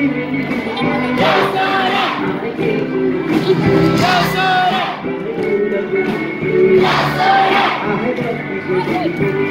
Yes, sir.